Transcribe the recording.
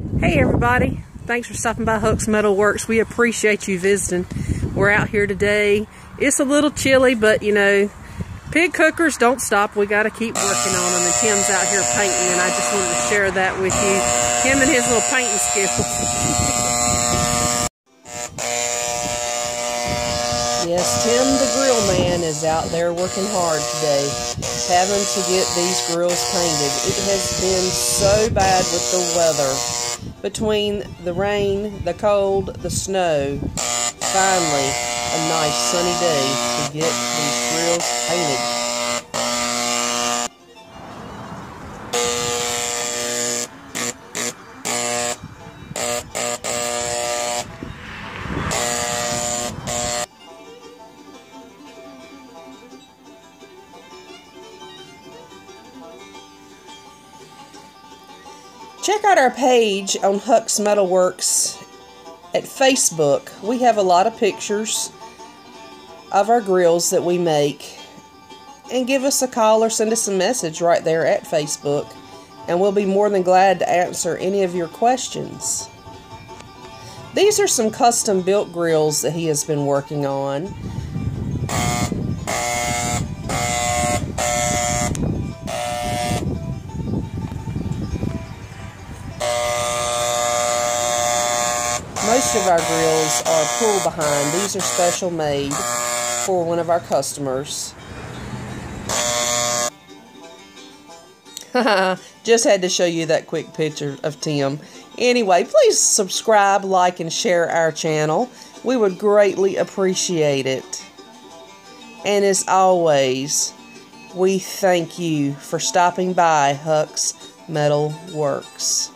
Hey everybody, thanks for stopping by Hux Metal Works. We appreciate you visiting. We're out here today. It's a little chilly, but you know, pig cookers don't stop. We got to keep working on them. And Tim's out here painting, and I just wanted to share that with you. Him and his little painting skills. yes, Tim the grill man is out there working hard today, having to get these grills painted. It has been so bad with the weather between the rain, the cold, the snow, finally a nice sunny day to get these grills painted. Check out our page on Hux Metalworks at Facebook. We have a lot of pictures of our grills that we make. And give us a call or send us a message right there at Facebook. And we'll be more than glad to answer any of your questions. These are some custom built grills that he has been working on. Most of our grills are pull behind. These are special made for one of our customers. Just had to show you that quick picture of Tim. Anyway, please subscribe, like, and share our channel. We would greatly appreciate it. And as always, we thank you for stopping by Hux Metal Works.